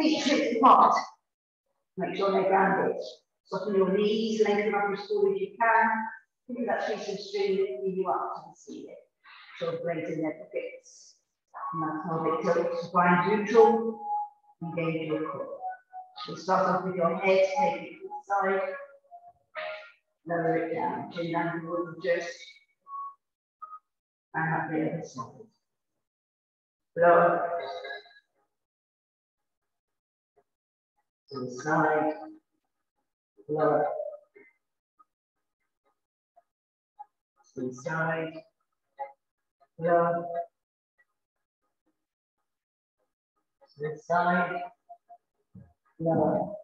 Feet six apart. Make sure they're grounded. Soften your knees, lengthen up as full as you can. Of that piece of string lifting you up to the ceiling. Sort of in their pockets. And that's how they tilt. Find neutral. Engage your core. So start off with your head, take it to the side. Lower it down, chin down towards the chest. And side. Lower. To the side. Lower. To the side. Lower. To the side. Lower.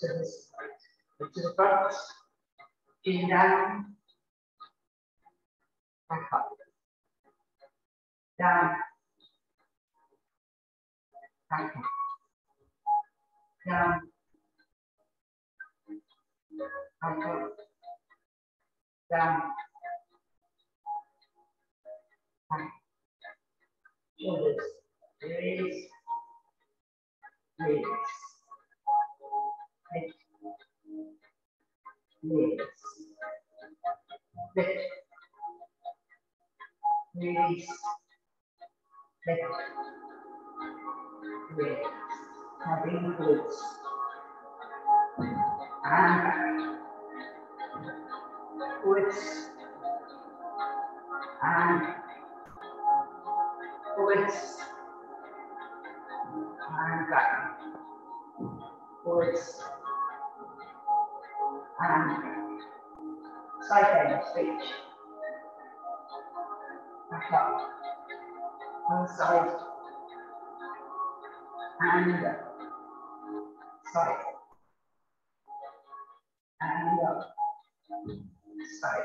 To the side. To the front. Chin down. Down. Back up. Down. Back up. Down. Release. Lift. Release. Now bring glutes. And back. And forwards. And back. And side bend Back up. One side. And up. Up. Side.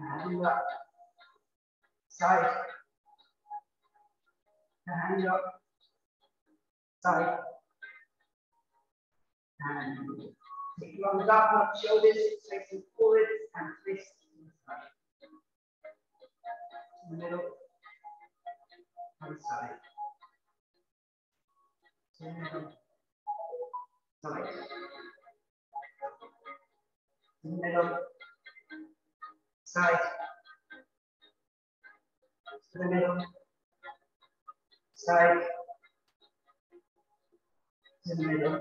And up. Side. And up. Side. And take your arms up shoulders, facing forwards and twist Middle side. To the middle. Side. To the middle. Side. To the middle.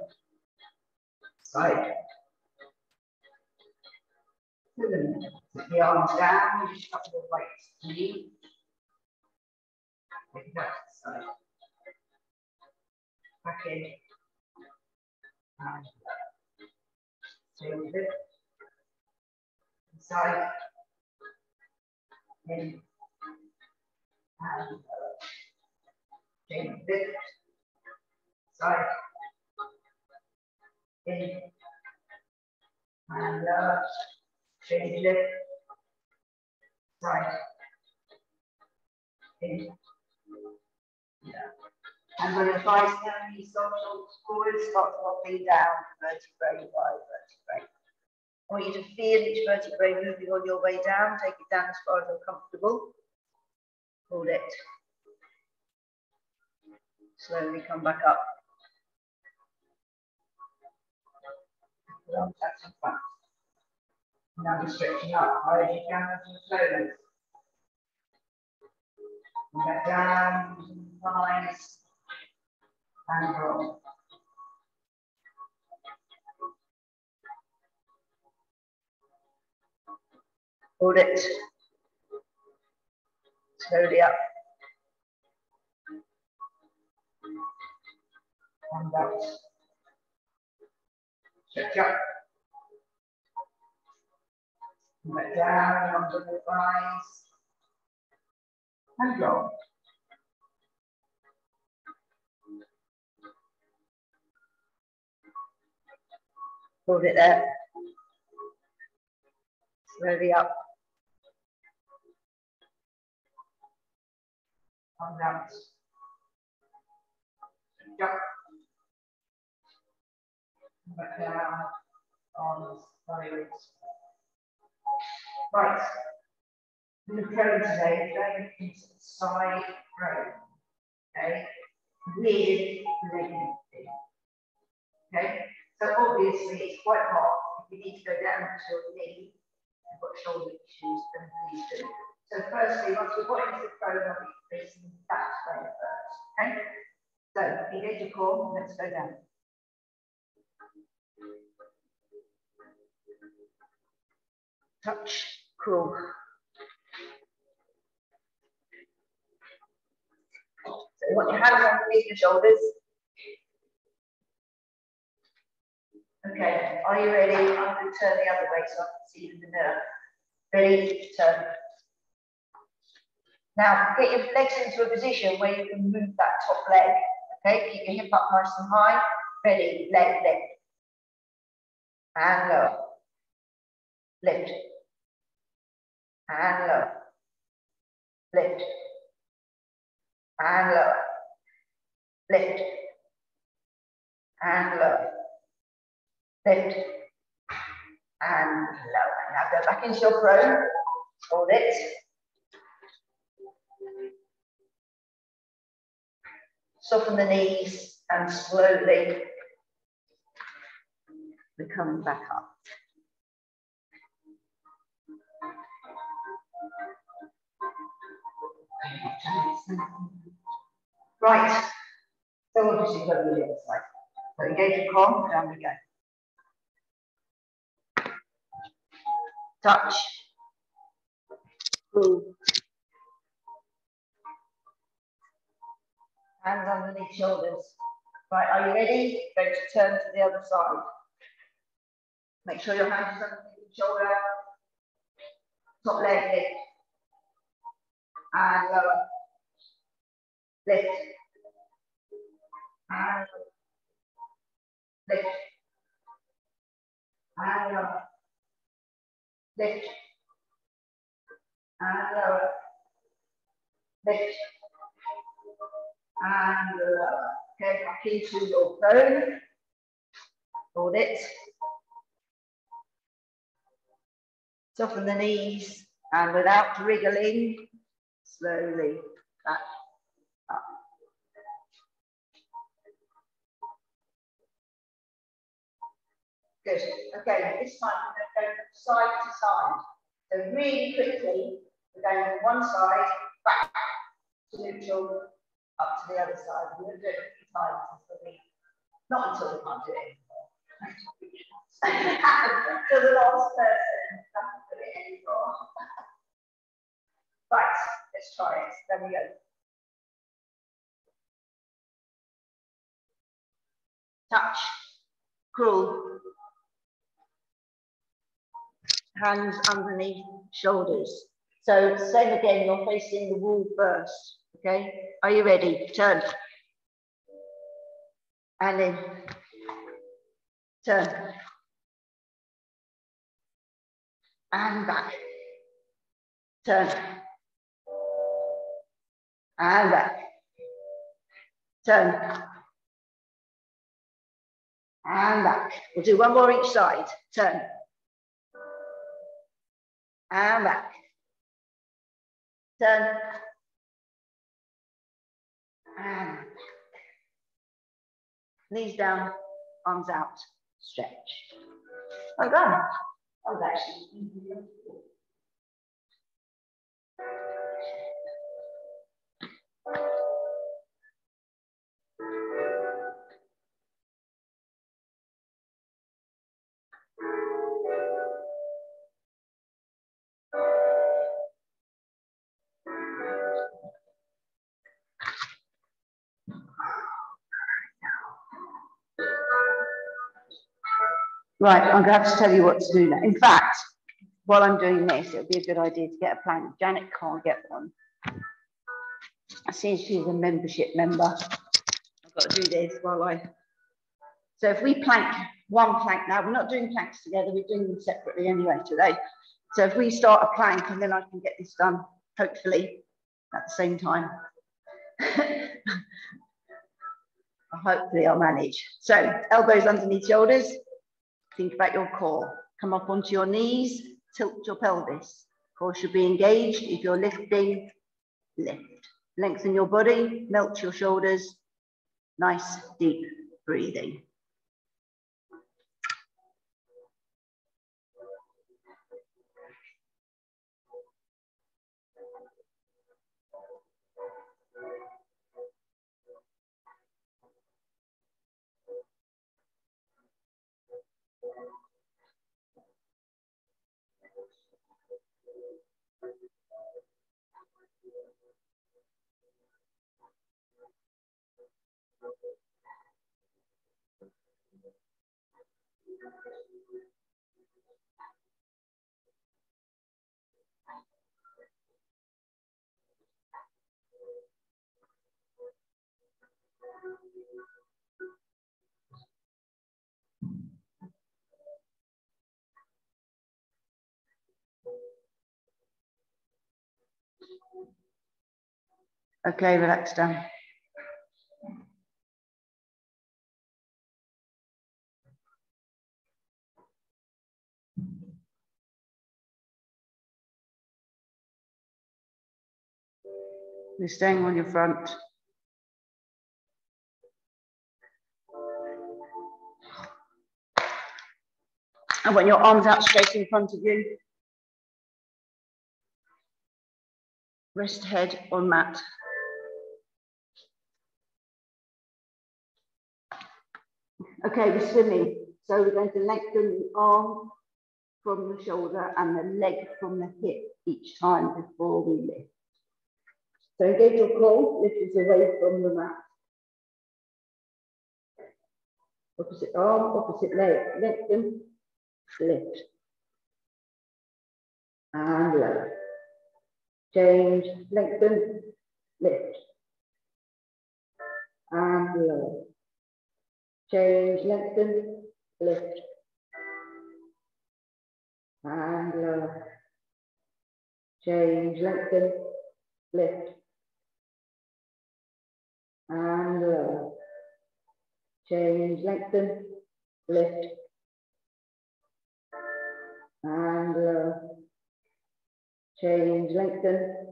Put the arms down, you shuffle the right knee. It back to. Back in. And stay with it. Side. In. And change it. Side. In. And uh, change it. Side. In. And the you stop shoulders forward, start dropping down vertebrae by vertebrae. I want you to feel each vertebrae moving on your way down. Take it down as far as you're comfortable. Hold it. Slowly come back up. Now we're stretching up, high as you can back down, thighs, and roll. Hold it. Slowly up. And out. Stretch up. Back down onto the thighs. And go. Hold it there. Slowly up. Come down. Jump. Back down on sides. Right. The prone today, going into the side prone. Okay. With leg lifting. Okay. So obviously it's quite hot. If you need to go down to your knee, you've got shoulder issues, then please do. So firstly, once we've got into the prone, I'll be facing that way first. Okay. So engage your core, let's go down. Touch, crawl. So you want your hands underneath your shoulders. Okay, are you ready? I'm going to turn the other way so I can see you in the mirror. Ready? Turn. Now, get your legs into a position where you can move that top leg. Okay, keep your hip up nice and high. Ready, leg lift. And lower. Lift. And lower. Lift. And lower. Lift. And lower. Lift. And lower. Now go back into your prone. Hold it. Soften the knees and slowly we come back up. Right, so obviously go to the other side. So engage your core, down we go. Touch. Pull. Hands underneath shoulders. Right, are you ready? Going to turn to the other side. Make sure your hands are underneath the shoulder. Top leg lift. And lower. Lift. And lift. And lower. Lift. And. Lift and. Okay, back into your prone. Hold it. Soften the knees and without wriggling, slowly back Good. Okay, this time we're going to go from side to side. So really quickly, we're going from one side back to neutral up to the other side. We're going to do it a few times until we, not until we can't do it anymore. so the last person can't do it anymore. right, let's try it. There we go. Touch, crawl, hands underneath shoulders. So same again, you're facing the wall first. Okay, are you ready? Turn. And then turn. And back. Turn. And back. Turn. And back. We'll do one more each side. Turn. And back. Turn. And knees down, arms out, stretch. Like that. That was actually Right, I'm going to have to tell you what to do now. In fact, while I'm doing this, it would be a good idea to get a plank. Janet can't get one. I see she's a membership member. I've got to do this while I... So if we plank one plank now, we're not doing planks together, we're doing them separately anyway today. So if we start a plank and then I can get this done, hopefully, at the same time. hopefully I'll manage. So elbows underneath shoulders, Think about your core. Come up onto your knees, tilt your pelvis. Core should be engaged. If you're lifting, lift. Lengthen your body, melt your shoulders. Nice deep breathing. Okay, relax down. You're staying on your front. I want your arms out straight in front of you. Rest head on mat. Okay, we're swimming. So we're going to lengthen the arm from the shoulder and the leg from the hip each time before we lift. So engage your core, lift it away from the mat. Opposite arm, opposite leg, lengthen, lift. And lower. Change, lengthen, lift. And lower. Change, lengthen, lift. And lower. Change, lengthen, lift. And lower. Change, lengthen, lift. And lower. Change, lengthen,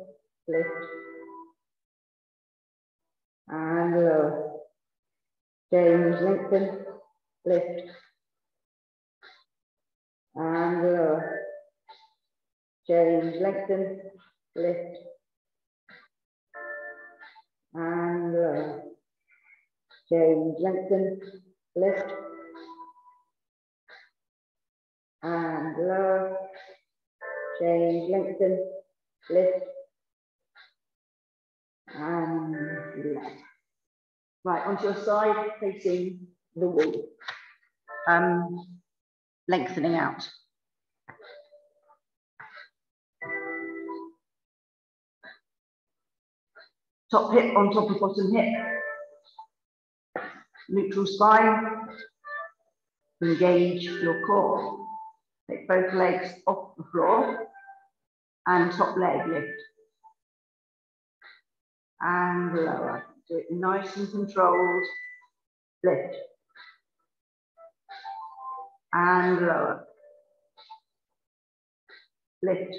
lift. And lower. Change, lengthen, lift. And uh, lower. Change, lengthen, lift. And uh, lower. Change, lengthen, lift. And uh, lower. Change, lengthen, lift. And left. Right, onto your side, facing the wall. Um, lengthening out. Top hip on top of bottom hip. Neutral spine. Engage your core. Take both legs off the floor and top leg lift. And lower. Do it nice and controlled. Lift. And lower. Lift.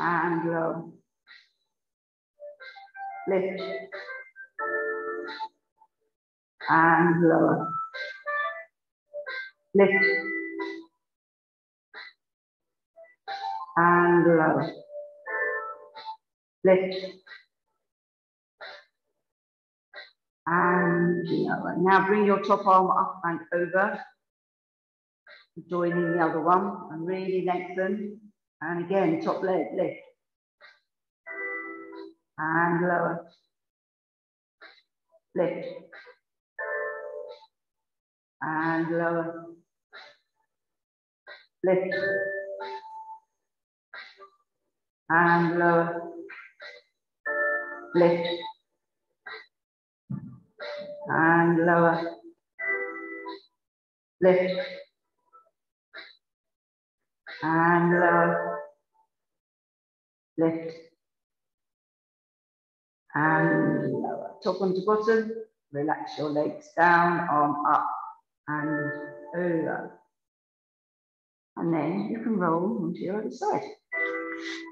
And lower. Lift. And lower. Lift. And lower. Lift. And lower. Now bring your top arm up and over. Joining the other one and really lengthen. And again, top leg lift. And lower. Lift. And lower. Lift. And lower. Lift. And lower. Lift. And lower. Lift. And lower. Top onto bottom. Relax your legs down, arm up and over. And then you can roll onto your other side.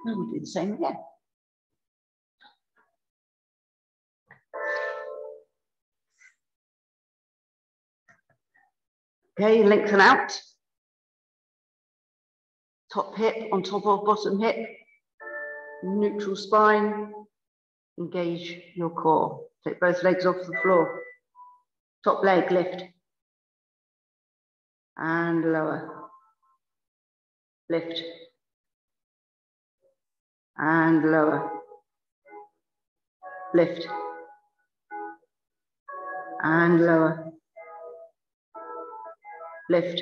And we'll do the same again. Okay, lengthen out. Top hip on top of bottom hip. Neutral spine. Engage your core. Take both legs off the floor. Top leg lift. And lower. Lift. And lower. Lift. And lower lift,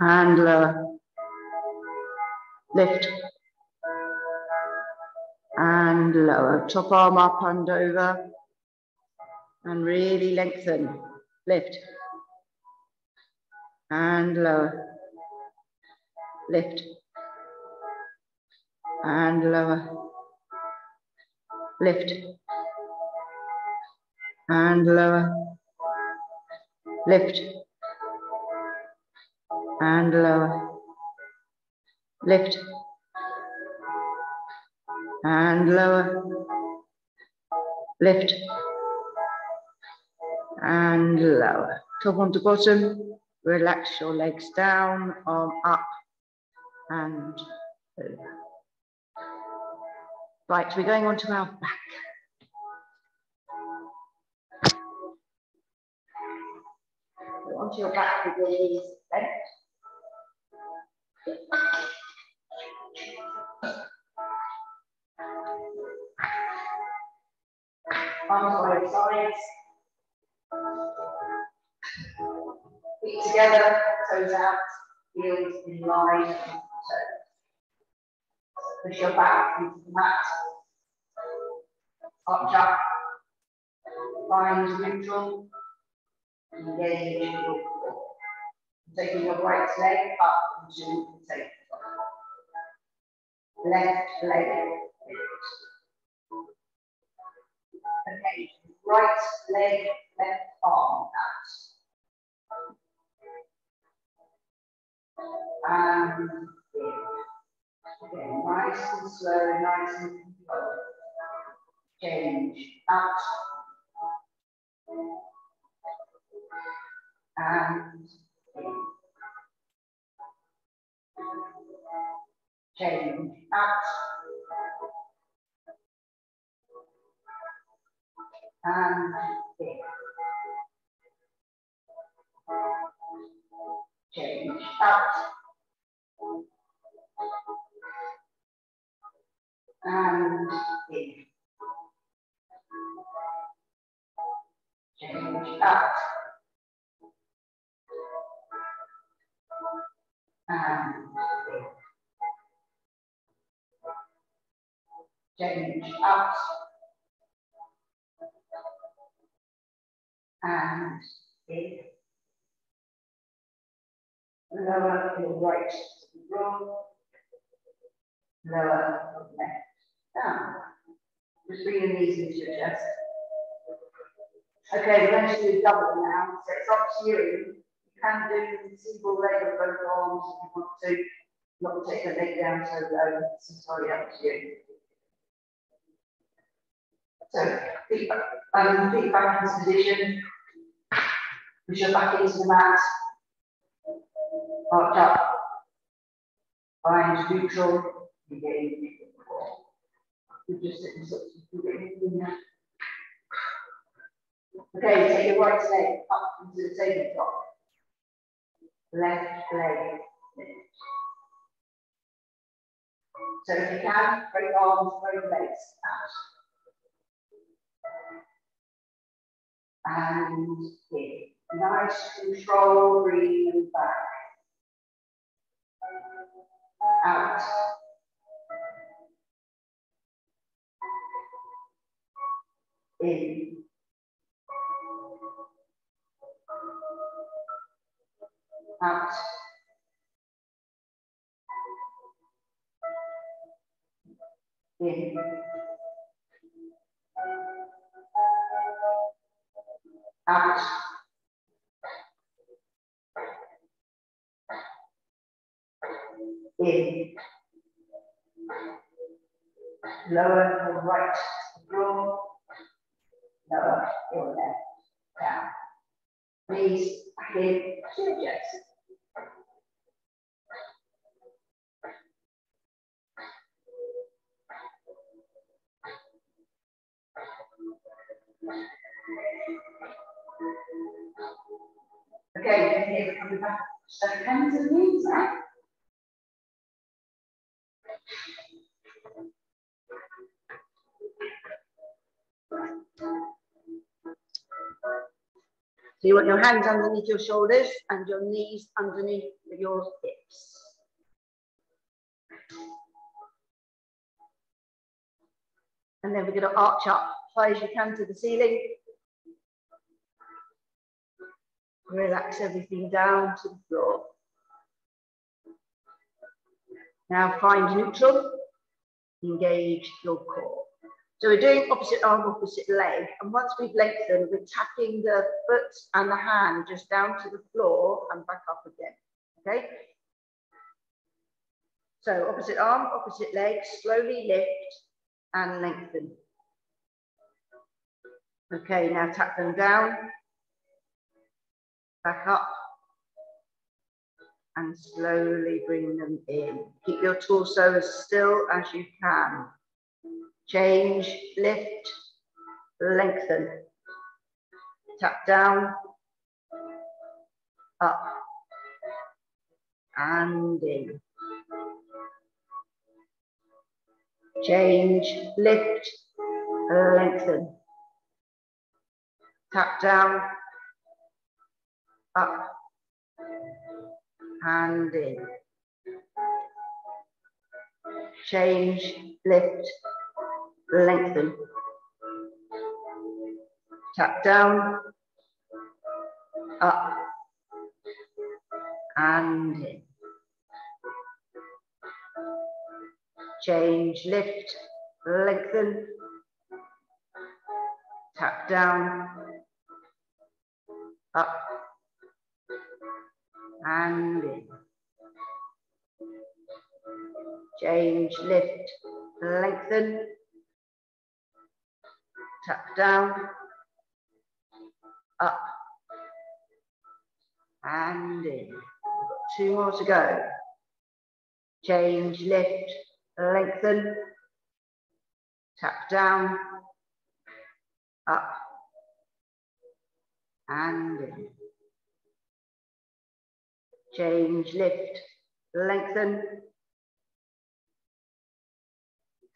and lower, lift, and lower. Top arm up and over, and really lengthen, lift, and lower, lift, and lower, lift, and lower, lift and lower, lift and lower, lift and lower. Top onto bottom, relax your legs down, arm up and over. Right, we're going on to our back. Onto your back with your knees bent. Arms by your sides. Feet together, toes out, heels in line, toes. Push your back into the mat. Arch up. Find neutral engage your Taking your right leg up into the table. Left leg Okay, right leg, left arm out. And in. Again, nice and slow, nice and slow. Change out and change out and in. Change out and in. Change out and change out and. Lower your right roll, lower your left down. Just bring your knees into your chest. Okay, we're going to do double now, so it's up to you can do single leg of both arms if you want to. Not take the leg down so low. It's entirely up to you. So feet, um, feet back into position. Push your back into the mat. Arch up. Find neutral. Again. You just sit Okay, take your right leg up into the tabletop left leg lift. So if you can, both arms, both legs out. And in. Nice control, breathing back. Out. In. Out. In. Out. in. Lower your right draw, lower your left down. Knees back in to Okay, here coming back. So hands and knees? So you want your hands underneath your shoulders and your knees underneath your hips. And then we're going to arch up high as you can to the ceiling. Relax everything down to the floor. Now find neutral, engage your core. So we're doing opposite arm, opposite leg. And once we've lengthened, we're tapping the foot and the hand just down to the floor and back up again, okay? So opposite arm, opposite leg, slowly lift and lengthen. Okay, now tap them down, back up, and slowly bring them in. Keep your torso as still as you can. Change, lift, lengthen. Tap down, up, and in. Change, lift, lengthen. Tap down, up, and in. Change, lift, lengthen. Tap down, up, and in. Change, lift, lengthen. Tap down, up, and in. Change, lift, lengthen. Tap down, up, and in. Two more to go. Change, lift, lengthen. Tap down, up, and. Change, lift, lengthen.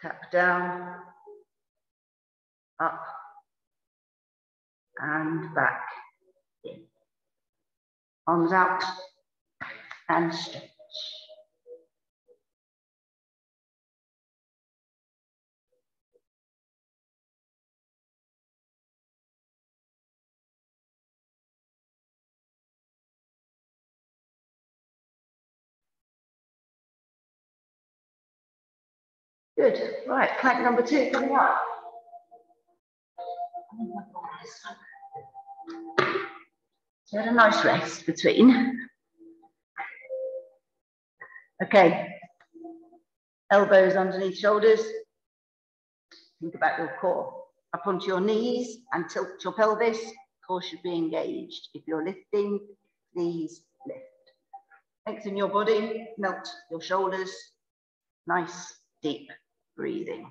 Tap down, up, and back. Arms out and stretch. Good, right, plank number two coming up. So had a nice rest between. Okay, elbows underneath shoulders. Think about your core. Up onto your knees and tilt your pelvis. Core should be engaged. If you're lifting, please lift. Lengthen your body, melt your shoulders. Nice, deep breathing.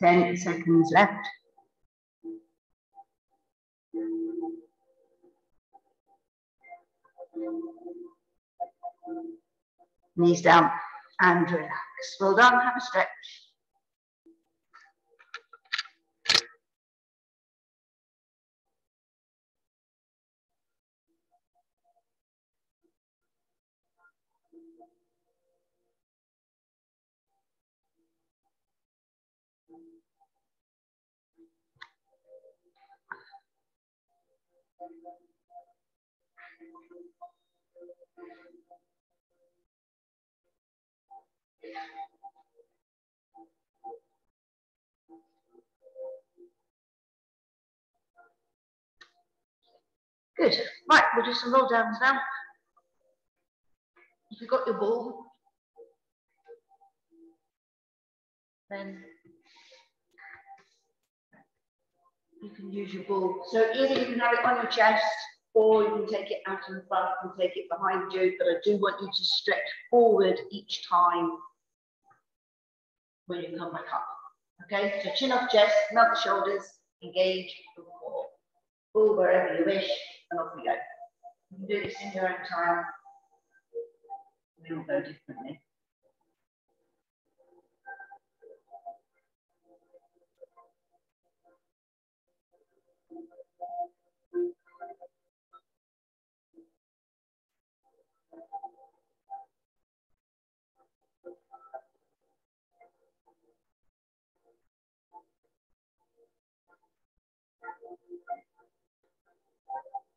10 seconds left. Knees down and relax. Well done, have a stretch. Good. Right, we'll do some roll downs now. If you've got your ball, then you can use your ball. So either you can have it on your chest or you can take it out in front and take it behind you, but I do want you to stretch forward each time when you come back up. Okay, so chin up chest, melt the shoulders, engage the core. Pull wherever you wish, and off we go. You can do this in your own time. We all go differently.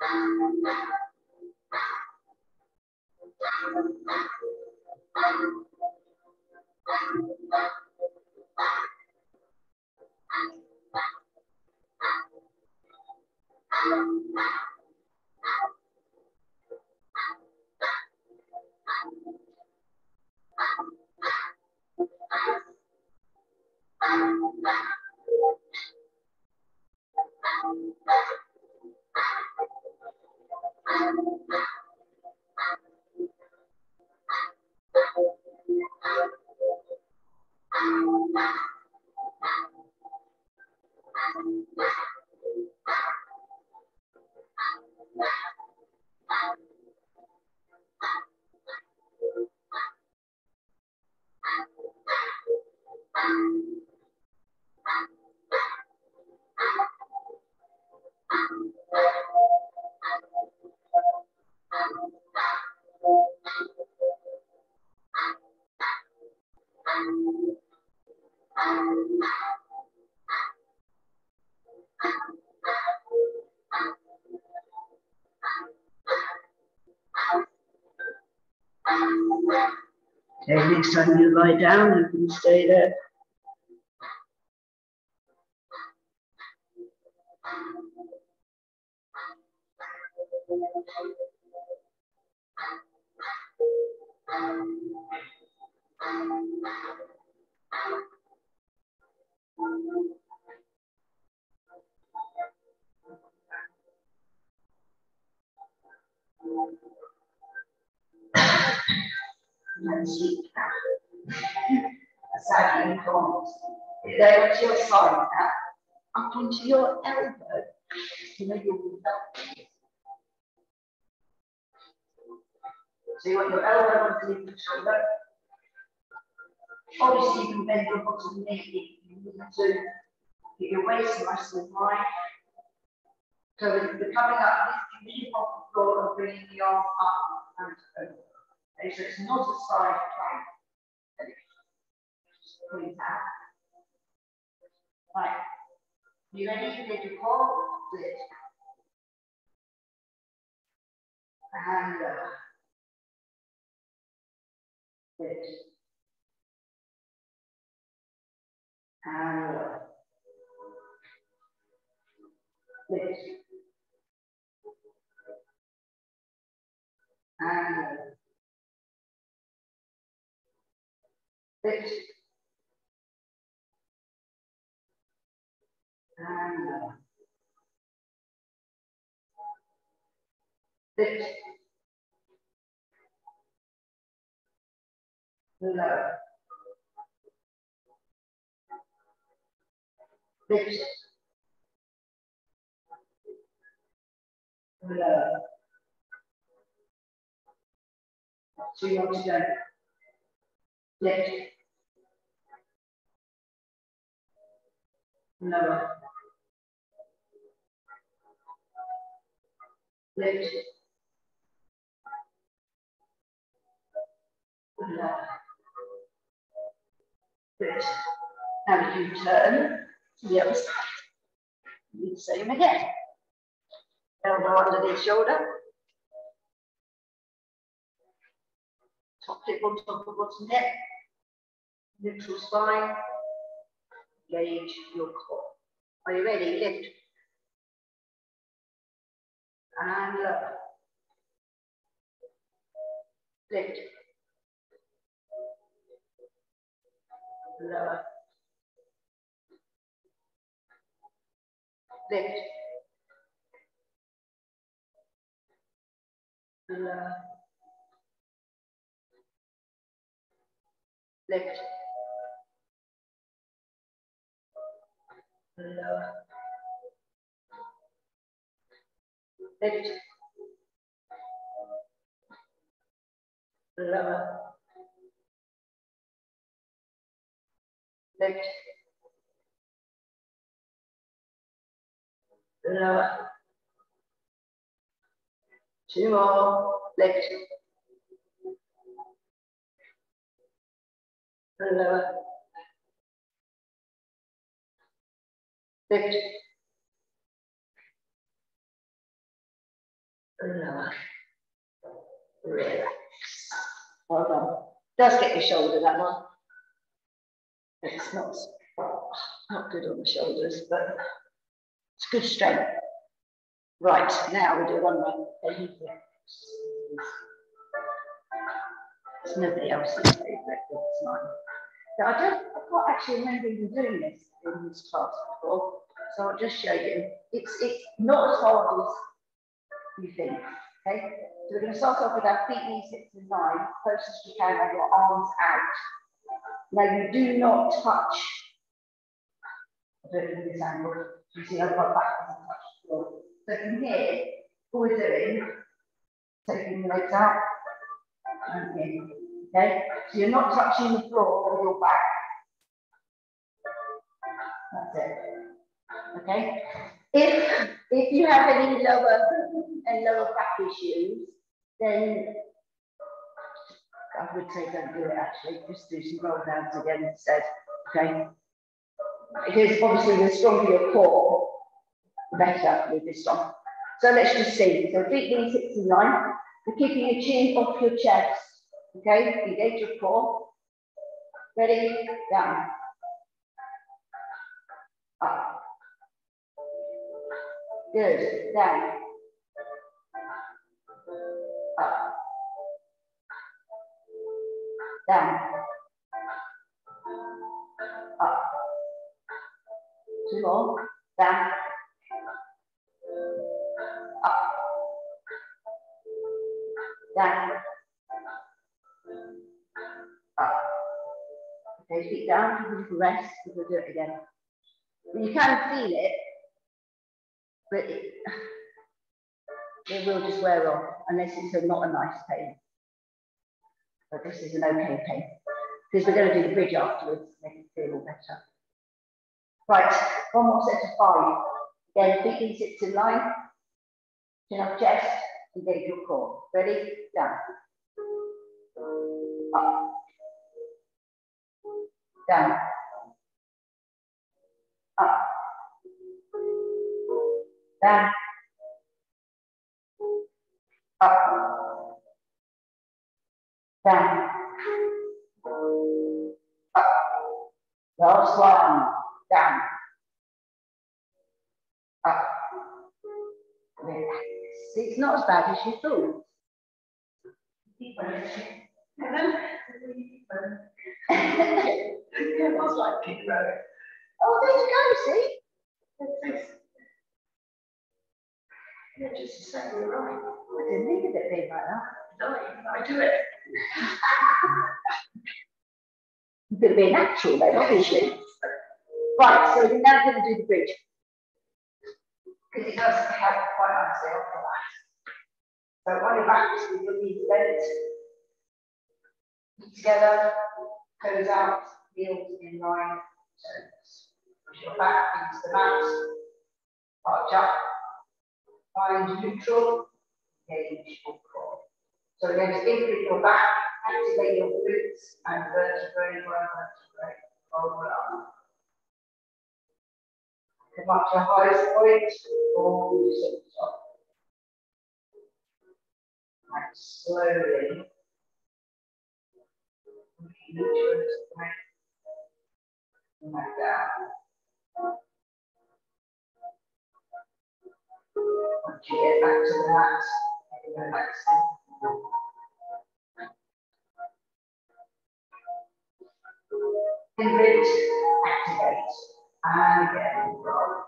Okay, next time you lie down, you can stay there. Onto your elbow. Your So you want your elbow underneath the shoulder. Obviously, you can bend your bottom knee if you need to. Get your waist nice and high. So you're coming up, lift your off the floor and bringing the arm up and over. Okay, so it's not a side plank. Just it out. Right. You bit. And uh, bit. And uh, bit. And uh. And lift. Low. Lift. Low. So you want to go lift, lower, lift, lower, lift. Now you turn to the other side. Do the same again. Elbow under the shoulder. top hip on top of bottom hip, neutral spine, engage your core. Are you ready? Lift. And lower. Lift. Lower. Lift. Lower. lift, lift, lower, lift, lower, two more, lift, lower. Lift. Relax. Well done. Does get your shoulder, that one. It's not, not good on the shoulders, but it's good strength. Right, now we do one more. It's nobody else's favourite, it's mine. I don't, I can't actually remember even doing this in this class before. So I'll just show you. It's, it's not as hard as you think. Okay, so we're going to start off with our feet, knees, hips, and nine, closest you can, and your arms out. Now you do not touch. I don't know this angle. You see, I've got back and touch the floor. So from here, what we're doing, taking the legs out, and in. Okay, so you're not touching the floor with your back. That's it. Okay. If if you have any lower and lower back issues, then I would say don't do it actually. Just do some roll downs again instead. Okay. Because obviously the stronger your core, the better with this one. So let's just see. So hips and line. We're keeping your chin off your chest. Okay, engage your core. Ready? Down. Up. Good. Down. Up. Down. Up. Two more. Down. Up. Down. Okay, feet down, have a little rest, and we'll do it again. You can feel it, but it, it will just wear off unless it's a, not a nice pain. But this is an okay pain. Because we're going to do the bridge afterwards to make it feel better. Right, one more set of five. Again, feet sits in line, chin up chest, engage your core. Ready? Down. Up down, up, down, up, down, up. Last one, down, up, uh. See, it's not as bad as you thought. Oh, there you go, see? Yeah, just to say you're right. I didn't think of it being like that. No, I do it. Going to be natural then, obviously. Right, so we're now going to do the bridge. Because it does help quite nicely that. So on your back, with your knees bent, Together, toes out, heels in line, toes. Push your back into the mat, arch up, find neutral, engage your core. So we're going to increase your back, activate your glutes and vertebrae, vertebrae, roll up. Come up to highest point, you sit top. And slowly, and back down. Once you get back to activate, and again, roll.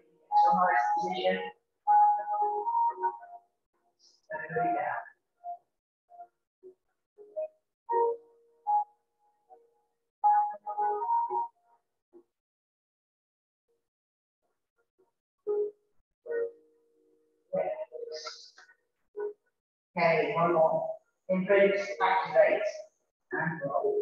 highest position. Okay, one more. Inhibit, activate, and roll.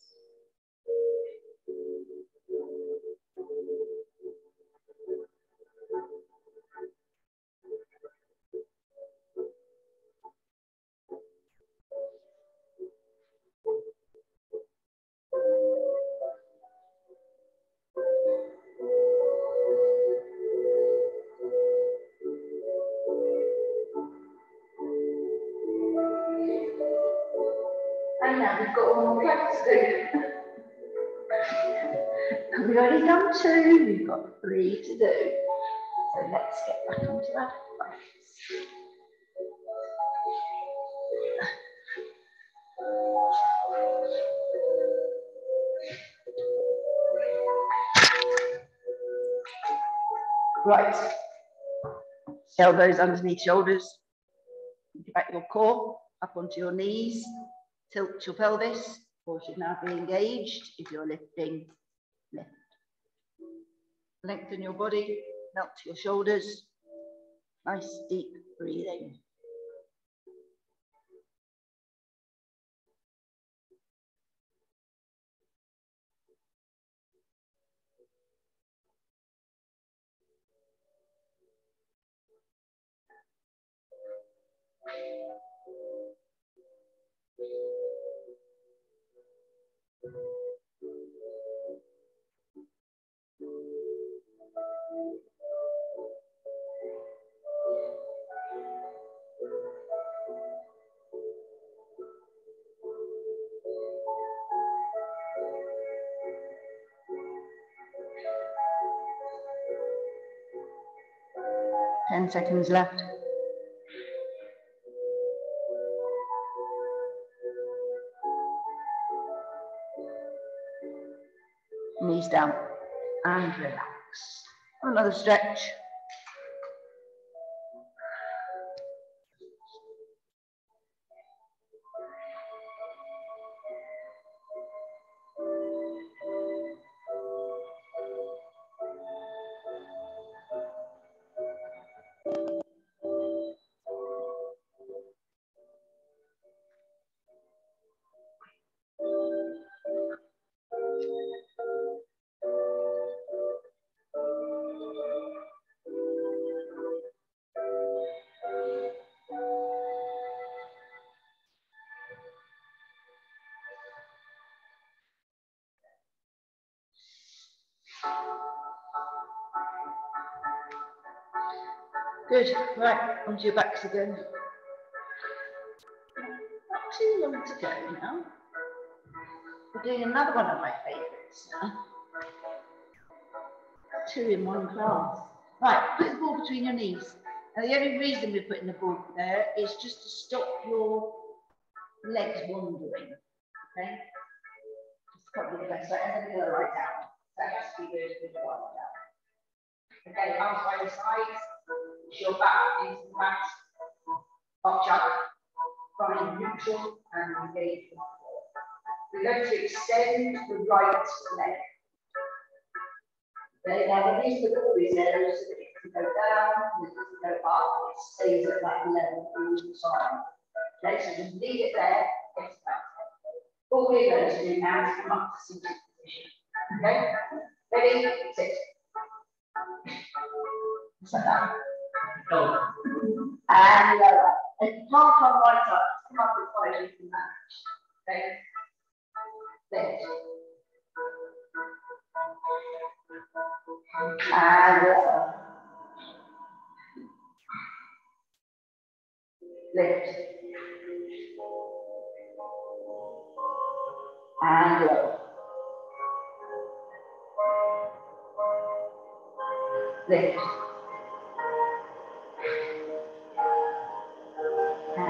we've got one more clap to do. And We've already done two, we've got three to do. So let's get back onto bikes. Right. Elbows underneath shoulders. Back your core up onto your knees. Tilt your pelvis. Core should now be engaged if you're lifting left. Lengthen your body, melt your shoulders. Nice deep breathing. Ten seconds left. Stretch. Not too long to go now. We're doing another one of my favourites now. Two in one class. Right, put the ball between your knees. And the only reason we're putting the ball there is just to stop your legs wandering. Okay? It's probably the best way. And then go right down. That has to be good with the one down. Okay, arms by your sides your back into the mat, arch up, find neutral and engage the floor. We're going to extend the right leg. We need to look at these areas so that it can go down it doesn't go up, it stays at that level all the time. Okay, so just leave it there, get it back. All we're going to do now is come up to seated position. Okay, ready, sit. Just like that. Go. And lower. And you can't right up, up as far as you can manage. Okay? There. And. Lift. And lower. Lift.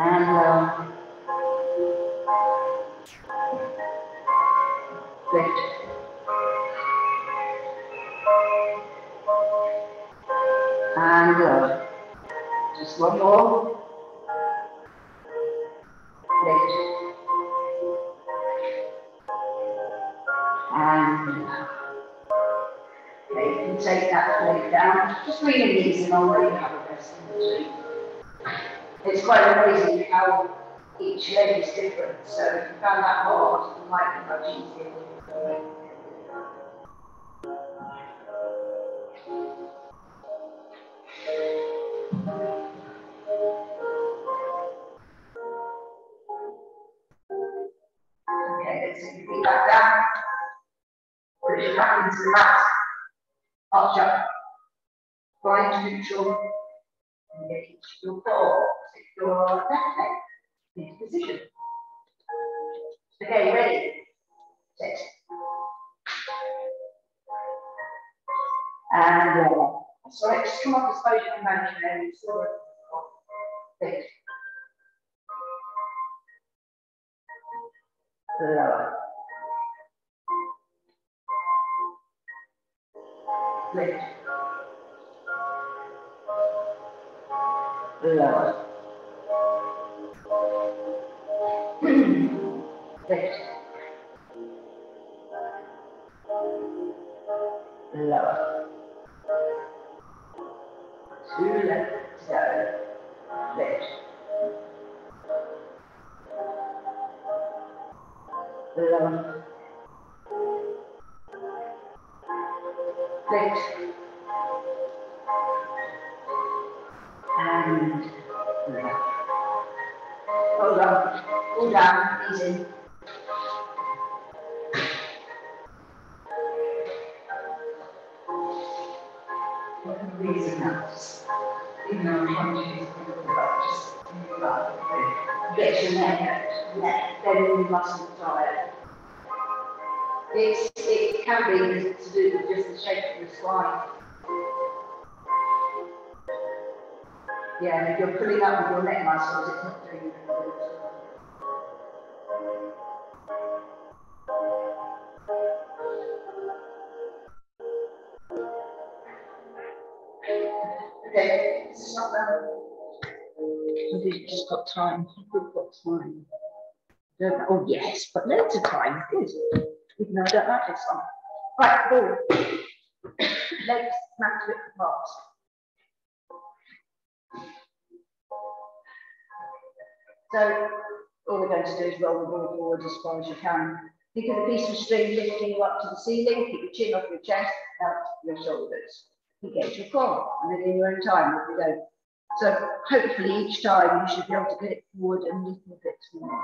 And uh. And just one more. Lift. And okay, you can take that leg down. Just bring your knees in already have a rest in between it's quite amazing how each leg is different. So if you found that hard, it might be much easier. Okay, let's your back down. Push your into the. Arch up. Find neutral. Engage your core your leg into position. Okay, ready? Sit. And uh, sorry, just come off the spine and imaginary sort of. Lower. Lift. Yeah, and if you're pulling up with your neck muscles, it's not doing you good. Okay, this not bad. We've just got time. We've got time. Oh, yes, but loads of time. Good. Even though I don't like this one. Right, ball. Legs match to it fast. So all we're going to do is roll the ball forward as far as you can. Think of the piece of string lifting you up to the ceiling, keep your chin off your chest, out your shoulders. Engage your core, and then in your own time, off you go. So hopefully each time you should be able to get it forward a little bit more.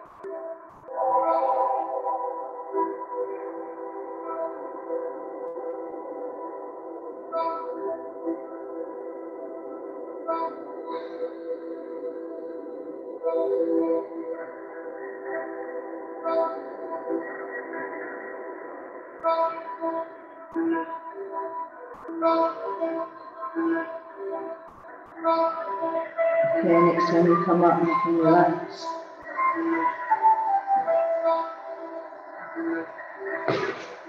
Okay, next time you come up, you can relax.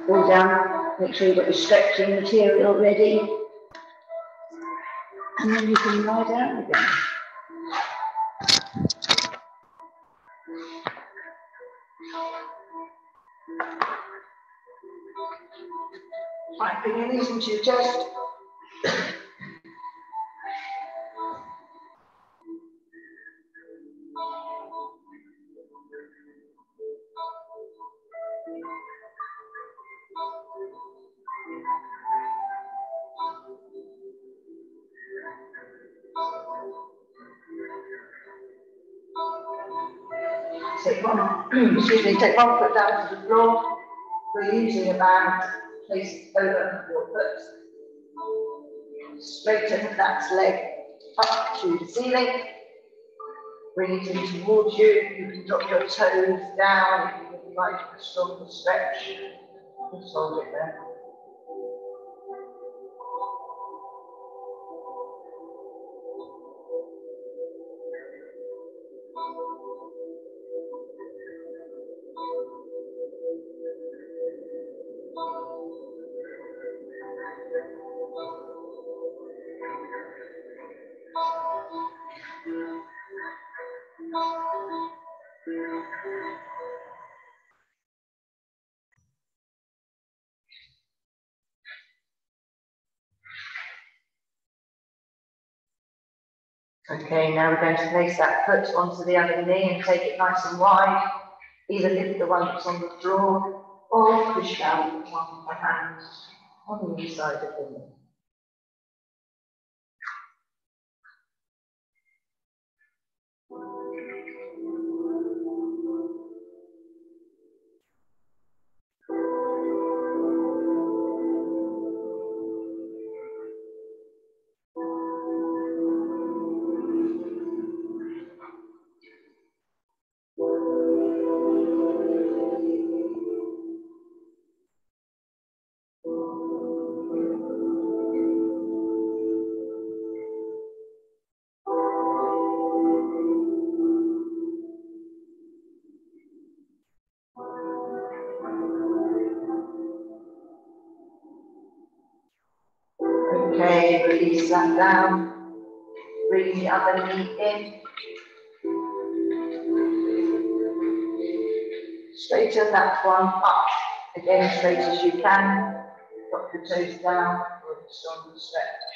Fall down, make sure you've got your stretching material ready. And then you can lie down again. Right, bring your knees into your chest. Take one foot down to the floor. We're using a band placed over your foot. Straighten that leg up to the ceiling. Bring it in towards you. You can drop your toes down if you like a stronger stretch. Just hold it there. Okay, now we're going to place that foot onto the other knee and take it nice and wide. Either lift the one that's on the floor or push down with one with the hands on the inside of the knee. Okay, release and down. Bring the other knee in. Straighten that one up. Again, straight as you can. Drop your toes down, or the shoulders stretch.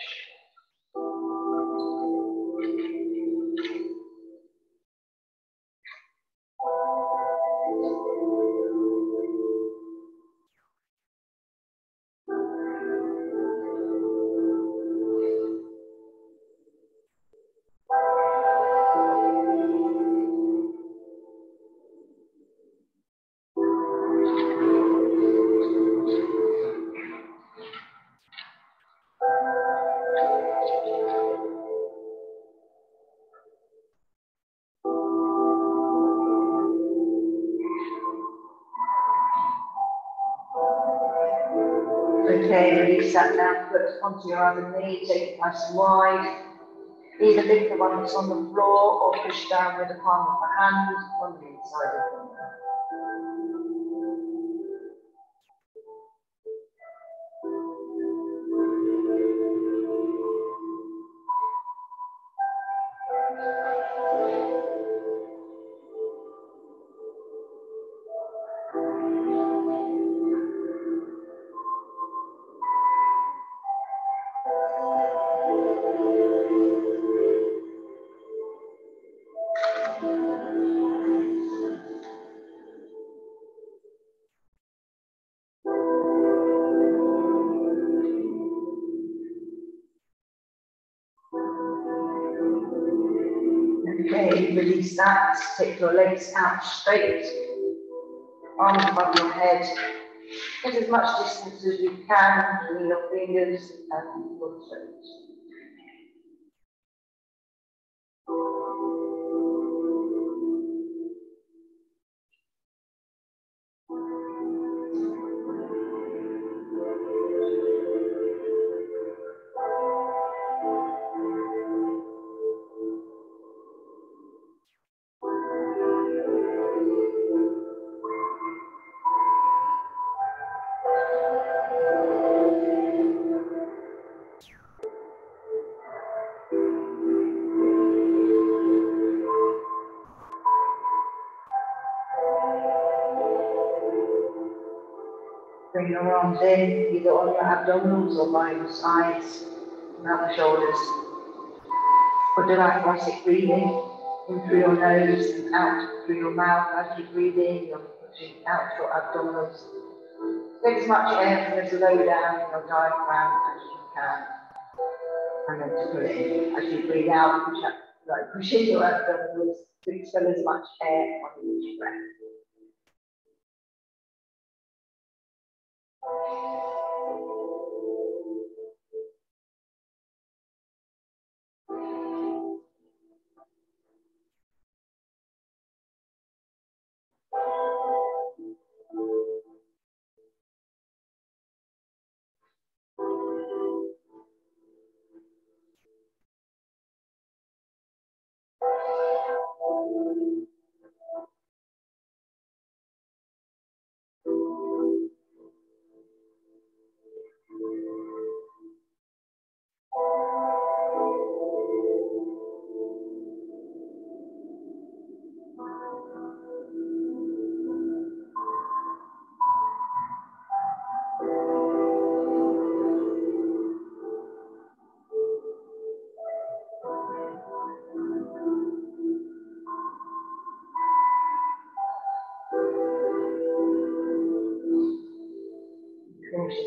Onto your other knee, take it nice and wide. Either lift the one that's on the floor or push down with the palm of the hand on the inside of the Okay, release that. Take your legs out straight. Arms above your head. Get as much distance as you can between your fingers and your toes. Arms in, either on your abdominals or by your sides, around the shoulders. Do that classic breathing in through your nose and out through your mouth as you breathe in, you're pushing out your abdominals. Get as much air from as low down in your diaphragm as you can. And then to put it in. As you breathe out, push up, like pushing your abdominals to expel as much air on each breath.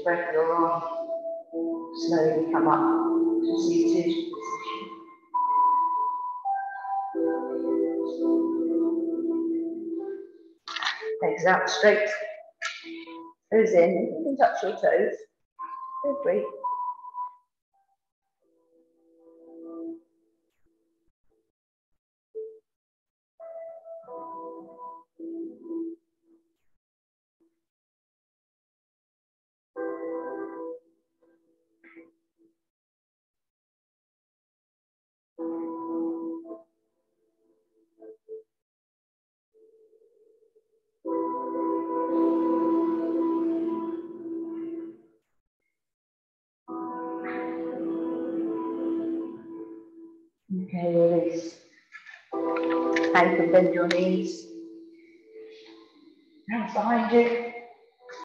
Finish the your arm. Slowly come up to seated position. Legs out straight. Toes in. You can touch your toes. Feel free.